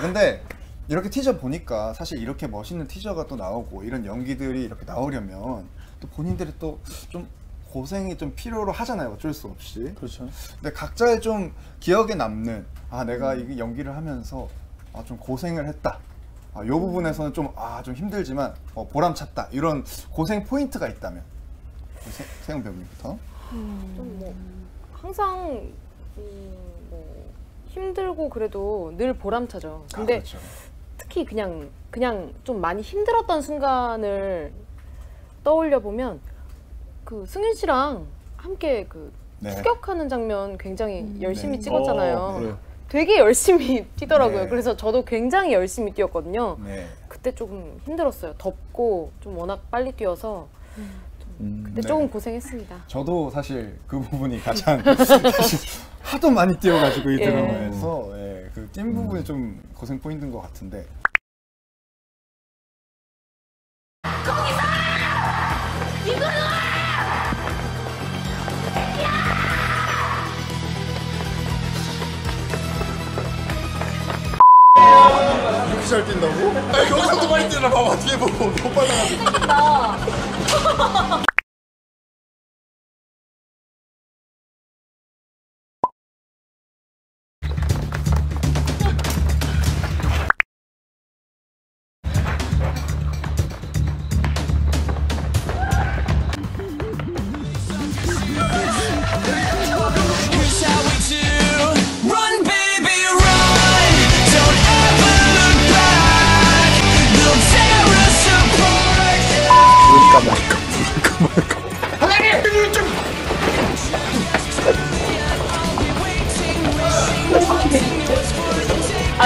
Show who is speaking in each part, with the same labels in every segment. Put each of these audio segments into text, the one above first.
Speaker 1: 근데 이렇게 티저 보니까 사실 이렇게 멋있는 티저가 또 나오고 이런 연기들이 이렇게 나오려면 또 본인들이 또 좀 고생이 좀 필요로 하잖아요. 어쩔 수 없이.
Speaker 2: 그렇죠.
Speaker 1: 근데 각자의 좀 기억에 남는 아 내가 이 연기를 하면서 아, 좀 고생을 했다. 아, 이 부분에서는 좀 아 좀 힘들지만 어, 보람찼다 이런 고생 포인트가 있다면 세- 세영 배우님부터.
Speaker 3: 좀뭐 항상 음, 뭐 힘들고 그래도 늘 보람차죠. 근데
Speaker 1: 아, 그렇죠.
Speaker 3: 특히 그냥 그냥 좀 많이 힘들었던 순간을 떠올려 보면 그 승윤 씨랑 함께 그
Speaker 1: 네.
Speaker 3: 추격하는 장면 굉장히 열심히
Speaker 1: 네.
Speaker 3: 찍었잖아요.
Speaker 2: 어.
Speaker 3: 되게 열심히 뛰더라고요.
Speaker 1: 네.
Speaker 3: 그래서 저도 굉장히 열심히 뛰었거든요.
Speaker 1: 네.
Speaker 3: 그때 조금 힘들었어요. 덥고 좀 워낙 빨리 뛰어서
Speaker 2: 음.
Speaker 3: 그때
Speaker 1: 네.
Speaker 3: 조금 고생했습니다.
Speaker 1: 저도 사실 그 부분이 가장 사실 하도 많이 뛰어가지고 이
Speaker 3: 예.
Speaker 1: 드라마에서. 예, 그뛴 부분이 좀 고생 포인트인 것 같은데. 이렇게 잘 뛴다고? 아 여기서도 많이 뛰나 봐봐. 뒤에 보고 못 빨라가지고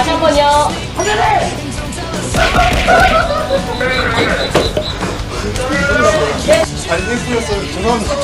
Speaker 3: 다시 한 번요.
Speaker 1: 잘못 풀렸어요 죄송합니다.